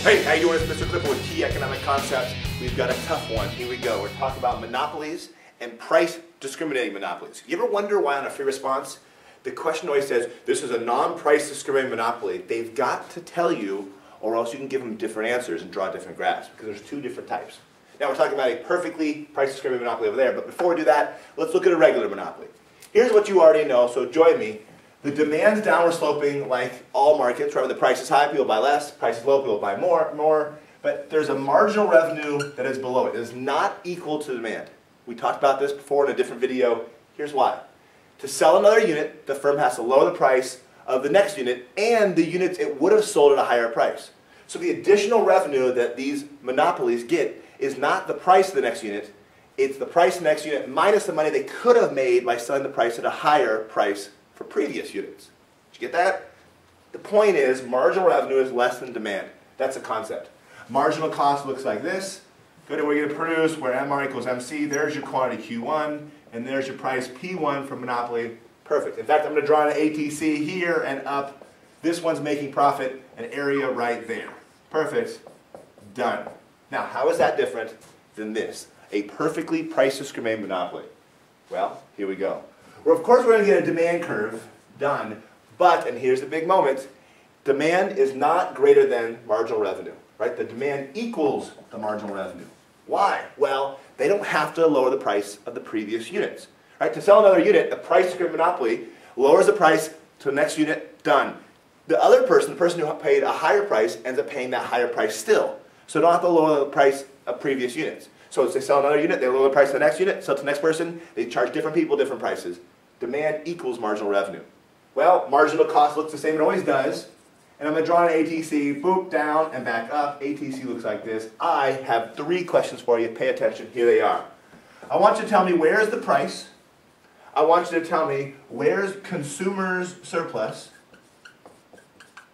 Hey, how you doing? It's Mr. Clifford with Key Economic Concepts. We've got a tough one. Here we go. We're talking about monopolies and price discriminating monopolies. You ever wonder why on a free response, the question always says, this is a non-price discriminating monopoly. They've got to tell you, or else you can give them different answers and draw different graphs, because there's two different types. Now we're talking about a perfectly price discriminating monopoly over there, but before we do that, let's look at a regular monopoly. Here's what you already know, so join me. The demand's downward sloping like all markets, right? When the price is high, people buy less, price is low, people buy more, more. But there's a marginal revenue that is below it. It is not equal to demand. We talked about this before in a different video. Here's why. To sell another unit, the firm has to lower the price of the next unit and the units it would have sold at a higher price. So the additional revenue that these monopolies get is not the price of the next unit, it's the price of the next unit minus the money they could have made by selling the price at a higher price for previous units. Did you get that? The point is marginal revenue is less than demand. That's a concept. Marginal cost looks like this. Go to where you're going to produce, where MR equals MC. There's your quantity Q1, and there's your price P1 for monopoly. Perfect. In fact, I'm going to draw an ATC here and up. This one's making profit, an area right there. Perfect. Done. Now, how is that different than this? A perfectly price discriminating monopoly. Well, here we go. Well, of course, we're going to get a demand curve done, but, and here's the big moment, demand is not greater than marginal revenue, right? The demand equals the marginal revenue. Why? Well, they don't have to lower the price of the previous units, right? To sell another unit, a price discriminating monopoly lowers the price to the next unit, done. The other person, the person who paid a higher price, ends up paying that higher price still. So don't have to lower the price of previous units. So they sell another unit, they lower the price of the next unit, sell to the next person, they charge different people different prices. Demand equals marginal revenue. Well, marginal cost looks the same, it always does. And I'm to draw an ATC, boop, down and back up. ATC looks like this. I have three questions for you. Pay attention. Here they are. I want you to tell me where's the price. I want you to tell me where's consumer's surplus.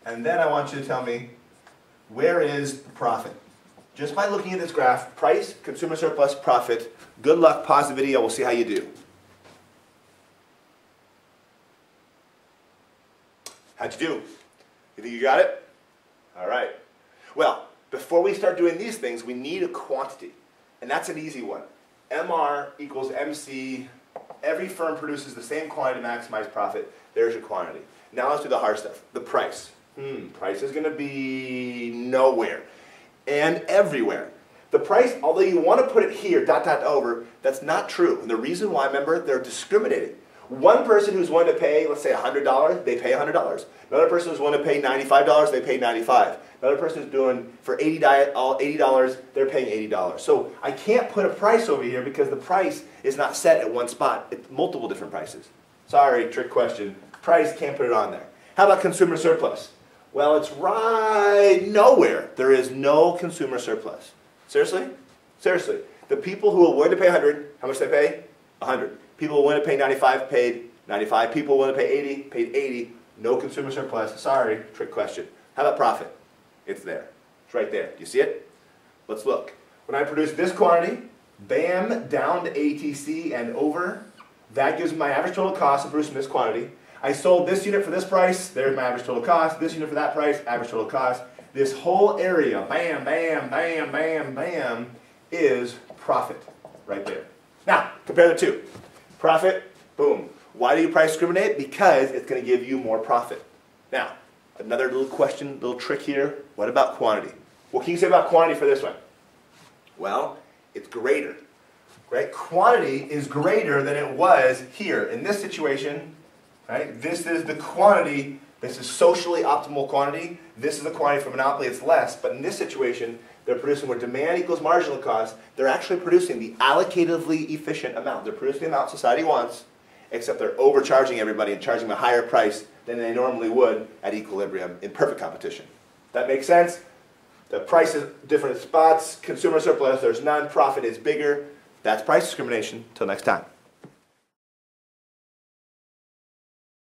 And then I want you to tell me where is the profit. Just by looking at this graph, price, consumer surplus, profit, good luck, pause the video, we'll see how you do. How'd you do? You think you got it? All right. Well, before we start doing these things, we need a quantity. And that's an easy one. MR equals MC. Every firm produces the same quantity to maximize profit. There's your quantity. Now let's do the hard stuff. The price. Hmm, price is going to be nowhere and everywhere. The price, although you want to put it here, dot, dot, over, that's not true. And the reason why, remember, they're discriminating. One person who's willing to pay, let's say $100, they pay $100. Another person who's willing to pay $95, they pay 95. Another person who's doing for $80, $80, they're paying $80. So I can't put a price over here because the price is not set at one spot. It's multiple different prices. Sorry, trick question. Price, can't put it on there. How about consumer surplus? Well, it's right nowhere. There is no consumer surplus. Seriously? Seriously. The people who are willing to pay 100, how much they pay? 100. People willing to pay 95 paid 95. People willing to pay 80 paid 80. No consumer surplus. Sorry, trick question. How about profit? It's there. It's right there. Do you see it? Let's look. When I produce this quantity, bam, down to ATC and over, that gives me my average total cost of producing this quantity. I sold this unit for this price, there's my average total cost. This unit for that price, average total cost. This whole area, bam, bam, bam, bam, bam, is profit right there. Now, compare the two. Profit, boom. Why do you price discriminate? Because it's going to give you more profit. Now, another little question, little trick here. What about quantity? What can you say about quantity for this one? Well, it's greater. Right? Quantity is greater than it was here. In this situation, right, this is the quantity, this is socially optimal quantity. This is the quantity for monopoly, it's less. But in this situation, they're producing where demand equals marginal cost. They're actually producing the allocatively efficient amount. They're producing the amount society wants, except they're overcharging everybody and charging a higher price than they normally would at equilibrium in perfect competition. That makes sense? The price is different spots. Consumer surplus, there's none. Profit is bigger. That's price discrimination. Till next time.